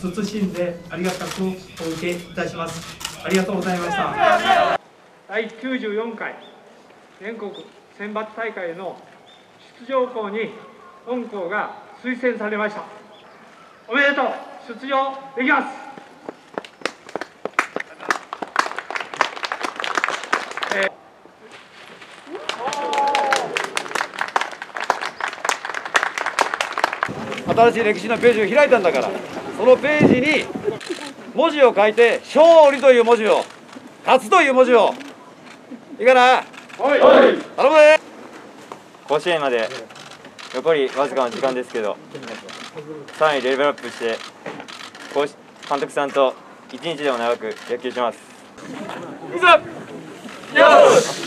謹んでありがたくお受けいたします。ありがとうございました。第94回全国選抜大会の出場校に本校が推薦されました。おめでとう。出場できます。新しい歴史のページを開いたんだからそのページに文字を書いて「勝利」という文字を「勝つ」という文字をいいかなはい。頼むね甲子園まで残りわずかの時間ですけどさらにレベルアップしてこうし監督さんと一日でも長く野球します。いざよし